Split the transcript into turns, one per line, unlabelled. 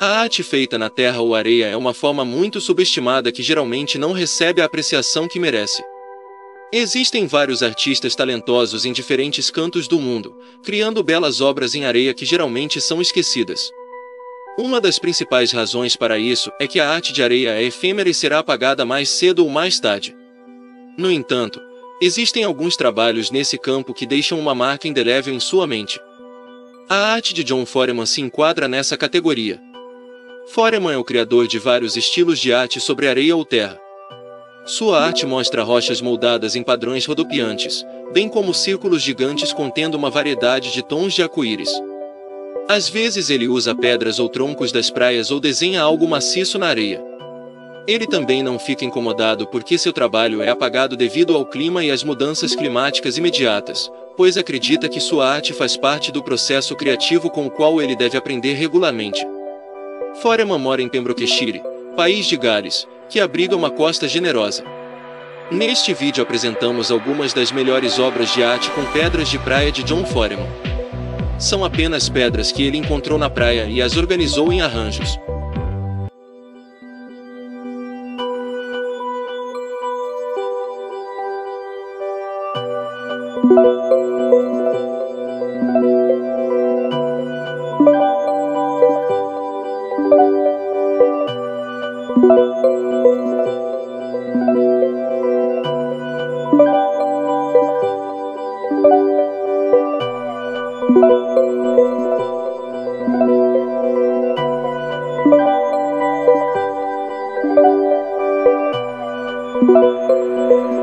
A arte feita na terra ou areia é uma forma muito subestimada que geralmente não recebe a apreciação que merece. Existem vários artistas talentosos em diferentes cantos do mundo, criando belas obras em areia que geralmente são esquecidas. Uma das principais razões para isso é que a arte de areia é efêmera e será apagada mais cedo ou mais tarde. No entanto, existem alguns trabalhos nesse campo que deixam uma marca indelével em sua mente. A arte de John Foreman se enquadra nessa categoria. Foreman é o criador de vários estilos de arte sobre areia ou terra. Sua arte mostra rochas moldadas em padrões rodopiantes, bem como círculos gigantes contendo uma variedade de tons de arco-íris. Às vezes ele usa pedras ou troncos das praias ou desenha algo maciço na areia. Ele também não fica incomodado porque seu trabalho é apagado devido ao clima e às mudanças climáticas imediatas, pois acredita que sua arte faz parte do processo criativo com o qual ele deve aprender regularmente. Foreman mora em Pembrokeshire, país de Gales, que abriga uma costa generosa. Neste vídeo apresentamos algumas das melhores obras de arte com pedras de praia de John Foreman. São apenas pedras que ele encontrou na praia e as organizou em arranjos. Thank you.